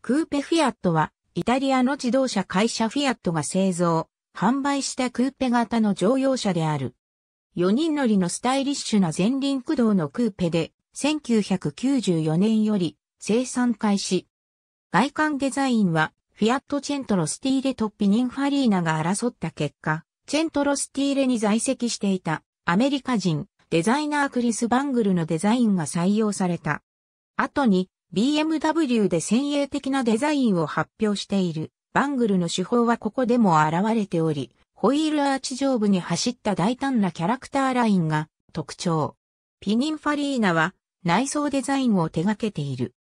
クーペフィアットは、イタリアの自動車会社フィアットが製造、販売したクーペ型の乗用車である。4人乗りのスタイリッシュな前輪駆動のクーペで、1994年より生産開始。外観デザインは、フィアットチェントロスティーレとピニンファリーナが争った結果、チェントロスティーレに在籍していたアメリカ人デザイナークリス・バングルのデザインが採用された。後に BMW で先鋭的なデザインを発表しているバングルの手法はここでも現れており、ホイールアーチ上部に走った大胆なキャラクターラインが特徴。ピニンファリーナは内装デザインを手掛けている。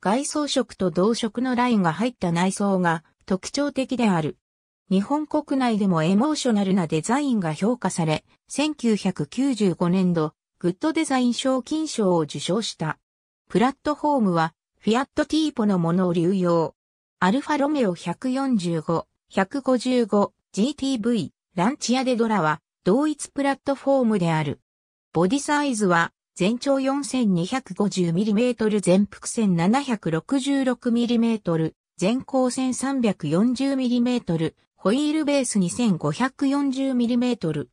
外装色と同色のラインが入った内装が特徴的である。日本国内でもエモーショナルなデザインが評価され、1995年度グッドデザイン賞金賞を受賞した。プラットフォームはフィアットティーポのものを流用。アルファロメオ145、155、GTV、ランチアデドラは同一プラットフォームである。ボディサイズは全長 4250mm 全幅線 766mm 全高線 340mm ホイールベース 2540mm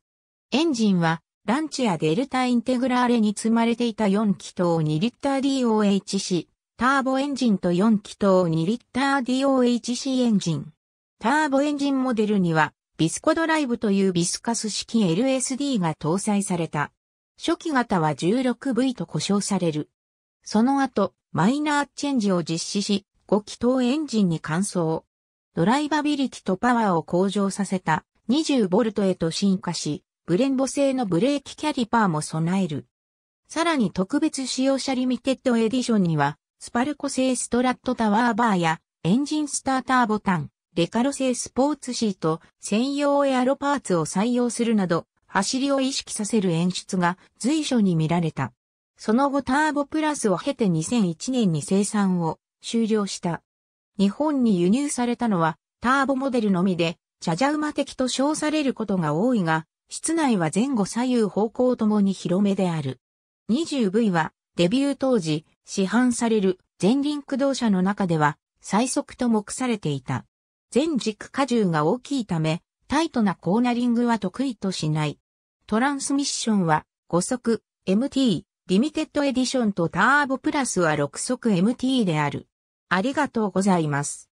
エンジンはランチやデルタインテグラーレに積まれていた4気筒2リッター DOHC ターボエンジンと4気筒2リッター DOHC エンジンターボエンジンモデルには、ビスコドライブというビスカス式 LSD が搭載された。初期型は 16V と呼称される。その後、マイナーチェンジを実施し、5気筒エンジンに換装。ドライバビリティとパワーを向上させた 20V へと進化し、ブレンボ製のブレーキキャリパーも備える。さらに特別使用車リミテッドエディションには、スパルコ製ストラットタワーバーやエンジンスターターボタン、デカロ製スポーツシート、専用エアロパーツを採用するなど、走りを意識させる演出が随所に見られた。その後ターボプラスを経て2001年に生産を終了した。日本に輸入されたのはターボモデルのみで、チャジャ馬的と称されることが多いが、室内は前後左右方向ともに広めである。20V はデビュー当時市販される前輪駆動車の中では最速と目されていた。全軸荷重が大きいため、タイトなコーナリングは得意としない。トランスミッションは5速 MT、リミテッドエディションとターボプラスは6速 MT である。ありがとうございます。